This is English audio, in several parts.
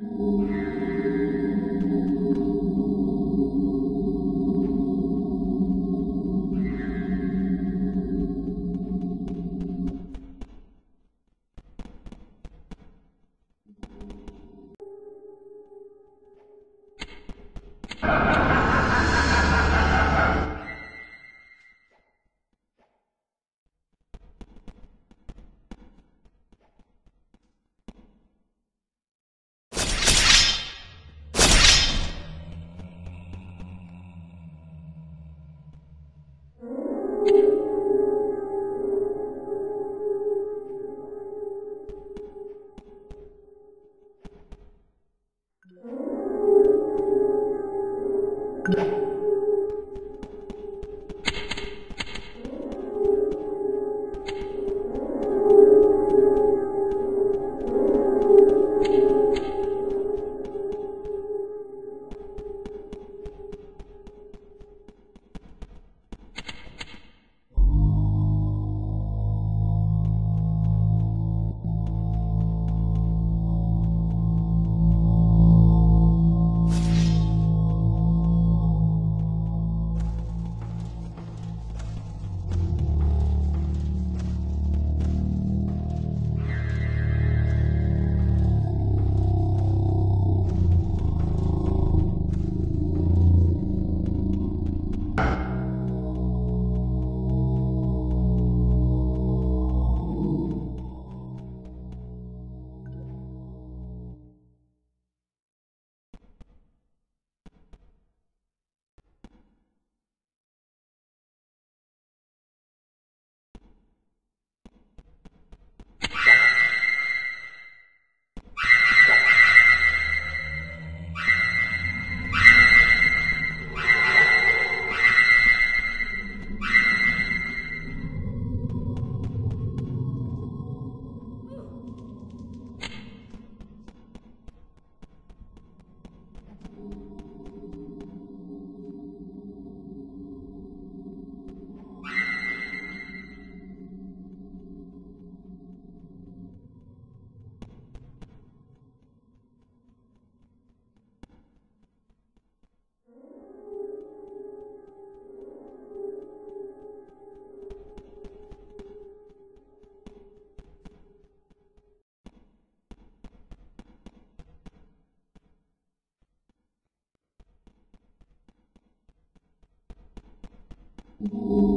うん。Ooh.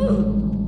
嗯。